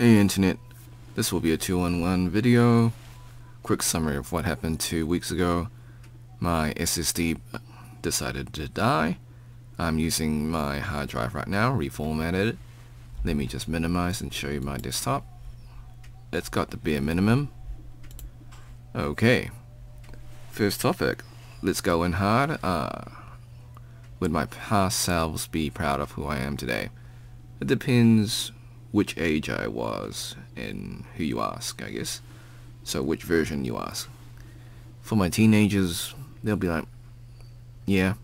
Hey Internet, this will be a 2-in-1 video. Quick summary of what happened two weeks ago. My SSD decided to die. I'm using my hard drive right now, reformatted it. Let me just minimize and show you my desktop. It's got the bare minimum. Okay. First topic. Let's go in hard. Uh, would my past selves be proud of who I am today? It depends which age I was and who you ask, I guess. So which version you ask. For my teenagers, they'll be like, yeah,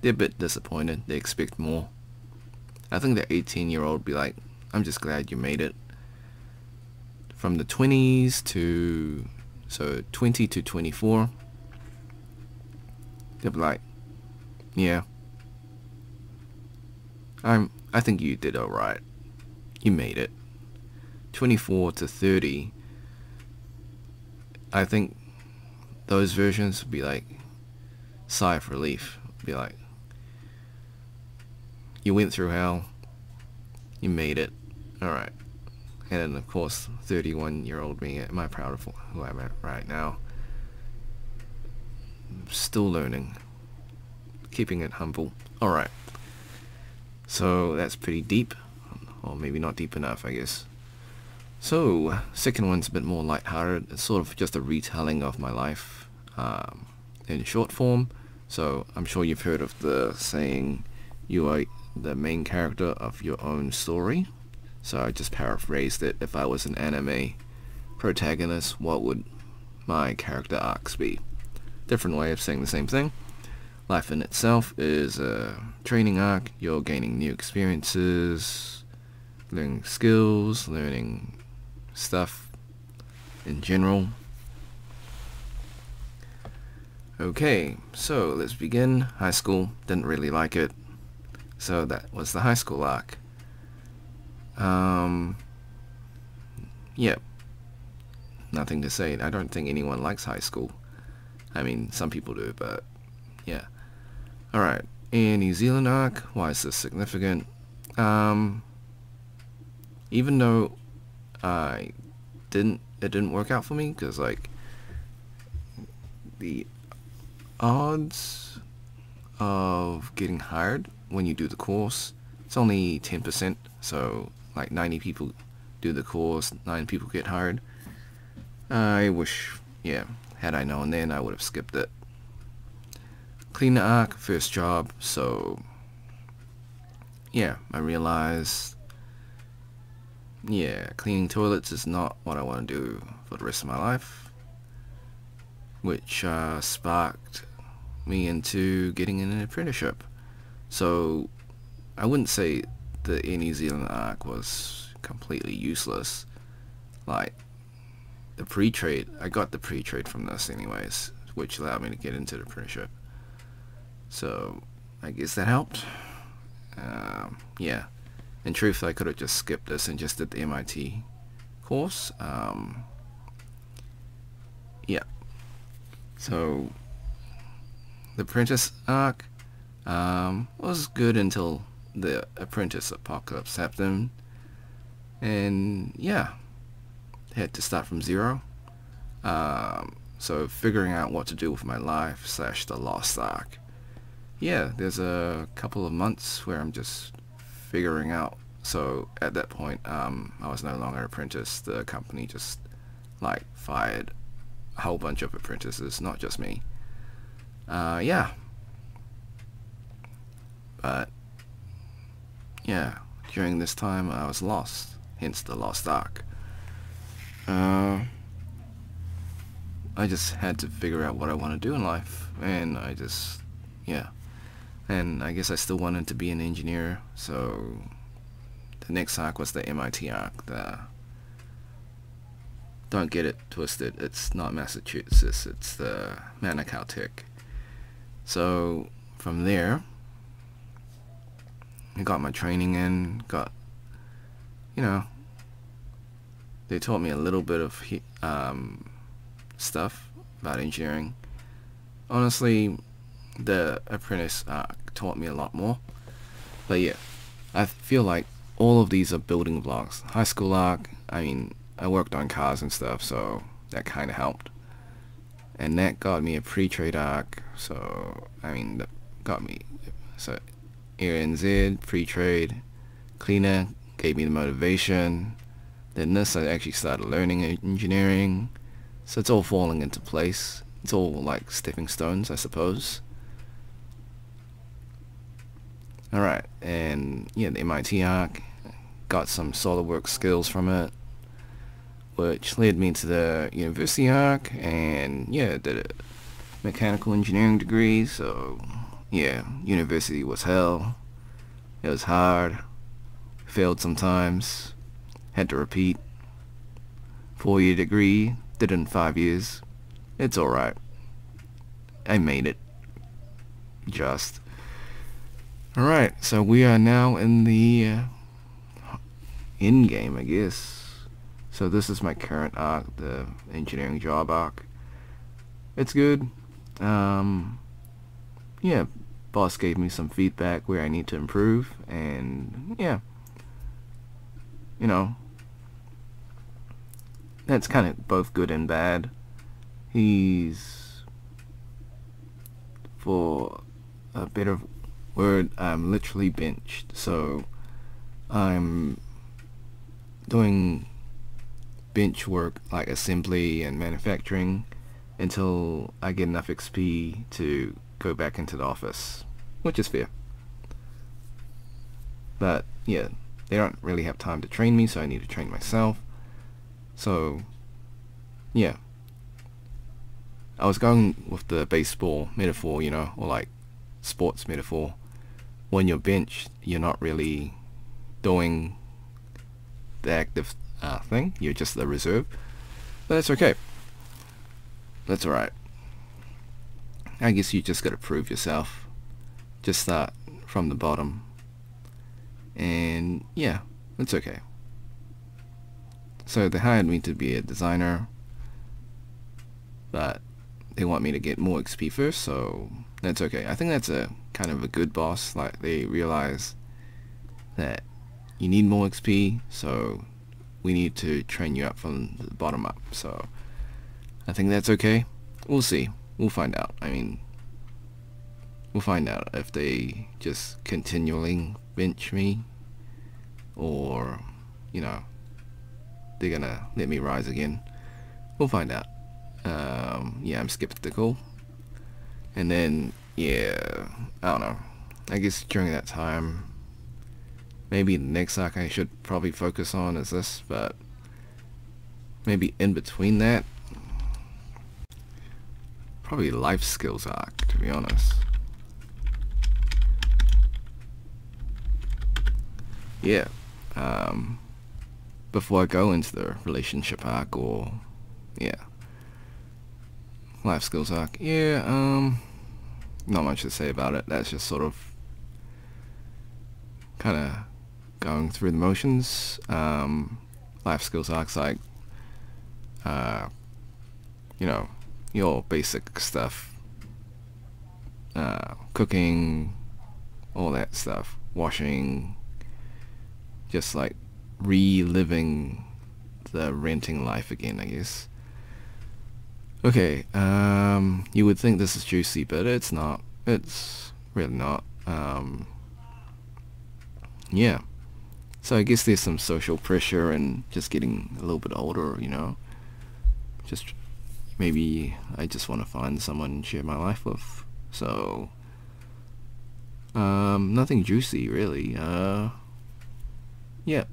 they're a bit disappointed. They expect more. I think the 18 year old be like, I'm just glad you made it. From the 20s to, so 20 to 24, they'll be like, yeah, I'm, I think you did alright. You made it. 24 to 30, I think those versions would be like sigh of relief. Be like, you went through hell, you made it, alright. And then of course, 31 year old me, am I proud of who I'm at right now? Still learning, keeping it humble. Alright. So that's pretty deep, or maybe not deep enough, I guess. So, second one's a bit more light-hearted. It's sort of just a retelling of my life um, in short form. So I'm sure you've heard of the saying, you are the main character of your own story. So I just paraphrased it. If I was an anime protagonist, what would my character arcs be? Different way of saying the same thing. Life in itself is a training arc. You're gaining new experiences, learning skills, learning stuff in general. Okay, so let's begin. High school, didn't really like it. So that was the high school arc. Um, yep. Nothing to say. I don't think anyone likes high school. I mean, some people do, but yeah. Alright, Air New Zealand arc, why is this significant? Um, even though I didn't, it didn't work out for me, because like, the odds of getting hired when you do the course, it's only 10%, so like 90 people do the course, 9 people get hired. I wish, yeah, had I known then, I would have skipped it. Clean the arc, first job, so yeah, I realized yeah, cleaning toilets is not what I want to do for the rest of my life, which uh, sparked me into getting an apprenticeship. So I wouldn't say the Air New Zealand arc was completely useless. Like the pre-trade, I got the pre-trade from this anyways, which allowed me to get into the apprenticeship. So I guess that helped. Um, yeah. In truth, I could have just skipped this and just did the MIT course. Um, yeah. So the apprentice arc um, was good until the apprentice apocalypse happened. And yeah, had to start from zero. Um, so figuring out what to do with my life slash the lost arc yeah, there's a couple of months where I'm just figuring out. So at that point, um, I was no longer an apprentice. The company just like fired a whole bunch of apprentices, not just me. Uh, yeah. But yeah, during this time I was lost, hence the lost arc. Uh, I just had to figure out what I want to do in life, and I just, yeah and I guess I still wanted to be an engineer so the next arc was the MIT arc the don't get it twisted it's not Massachusetts it's the Manukau Tech. So from there I got my training in got you know they taught me a little bit of um, stuff about engineering. Honestly the apprentice uh, taught me a lot more. But yeah, I feel like all of these are building blocks. High school arc, I mean, I worked on cars and stuff, so that kind of helped. And that got me a pre-trade arc, so, I mean, that got me, so ANZ, pre-trade, cleaner, gave me the motivation. Then this, I actually started learning engineering. So it's all falling into place. It's all like stepping stones, I suppose. Alright, and yeah, the MIT arc, got some SolidWorks skills from it, which led me to the university arc, and yeah, did a mechanical engineering degree, so yeah, university was hell. It was hard, failed sometimes, had to repeat. Four year degree, did it in five years. It's alright. I made it. Just. Alright, so we are now in the uh, end game, I guess. So this is my current arc, the engineering job arc. It's good. Um, yeah, boss gave me some feedback where I need to improve, and yeah, you know, that's kind of both good and bad. He's, for a bit of word I'm literally benched. So I'm doing bench work like assembly and manufacturing until I get enough XP to go back into the office which is fair. But yeah they don't really have time to train me so I need to train myself. So yeah. I was going with the baseball metaphor you know or like sports metaphor when you're benched, you're not really doing the active uh, thing. You're just the reserve. But that's okay. That's alright. I guess you just gotta prove yourself. Just start from the bottom. And yeah, it's okay. So they hired me to be a designer. But they want me to get more XP first, so that's okay. I think that's a kind of a good boss. Like they realize that you need more XP, so we need to train you up from the bottom up. So I think that's okay. We'll see. We'll find out. I mean, we'll find out if they just continually bench me or, you know, they're gonna let me rise again. We'll find out. Um, yeah, I'm skeptical. And then, yeah, I don't know. I guess during that time, maybe the next arc I should probably focus on is this, but maybe in between that, probably life skills arc, to be honest. Yeah, um, before I go into the relationship arc or, yeah, life skills arc. Yeah, um, not much to say about it. That's just sort of kind of going through the motions. Um, life skills arcs like, uh, you know, your basic stuff, uh, cooking, all that stuff, washing, just like reliving the renting life again, I guess. Okay, um, you would think this is juicy, but it's not. It's really not. Um, yeah. So I guess there's some social pressure and just getting a little bit older, you know. Just maybe I just want to find someone to share my life with. So, um, nothing juicy really. Uh, yeah,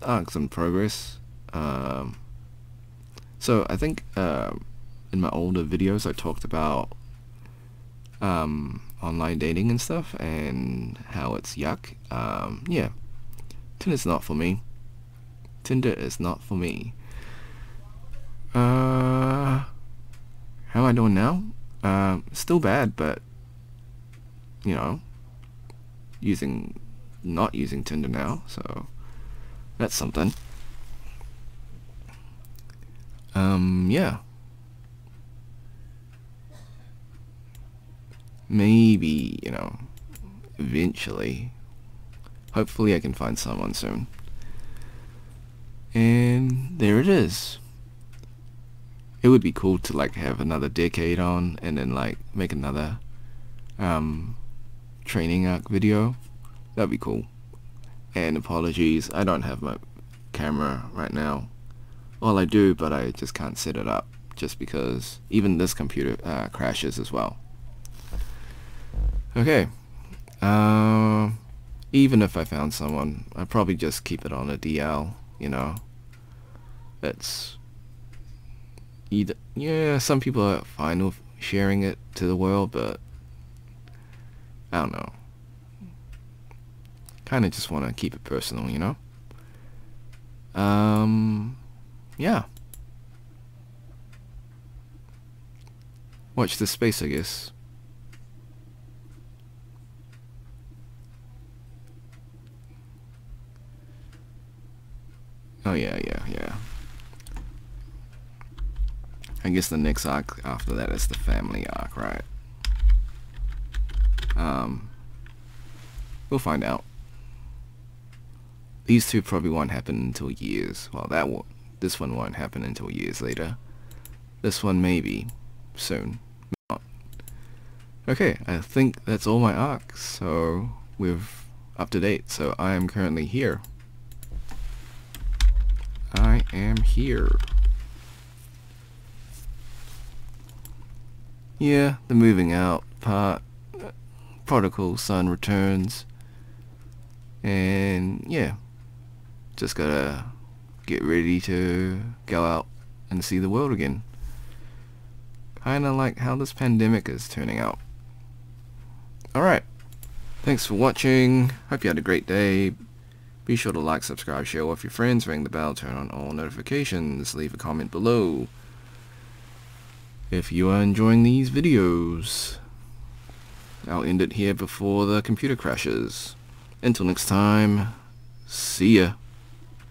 arcs in progress. Um, so I think. Um, in my older videos I talked about um, online dating and stuff and how it's yuck. Um, yeah, Tinder's not for me. Tinder is not for me. Uh, how am I doing now? Uh, still bad, but you know, using not using Tinder now, so that's something. Um, yeah. Maybe, you know, eventually, hopefully I can find someone soon. And there it is. It would be cool to like have another decade on and then like make another um, training arc video. That'd be cool. And apologies, I don't have my camera right now. Well, I do, but I just can't set it up just because even this computer uh, crashes as well. Okay. Uh, even if I found someone, I'd probably just keep it on a DL, you know. It's either, yeah, some people are fine with sharing it to the world, but I don't know. Kind of just want to keep it personal, you know? Um, yeah. Watch the space, I guess. Oh yeah, yeah, yeah. I guess the next arc after that is the family arc, right? Um, we'll find out. These two probably won't happen until years. Well, that will this one won't happen until years later. This one maybe soon. Not. Okay, I think that's all my arcs. So we're up to date. So I am currently here. I am here. Yeah, the moving out part. Prodigal son returns. And yeah, just gotta get ready to go out and see the world again. Kinda like how this pandemic is turning out. Alright, thanks for watching. Hope you had a great day. Be sure to like, subscribe, share with your friends, ring the bell, turn on all notifications, leave a comment below. If you are enjoying these videos, I'll end it here before the computer crashes. Until next time, see ya.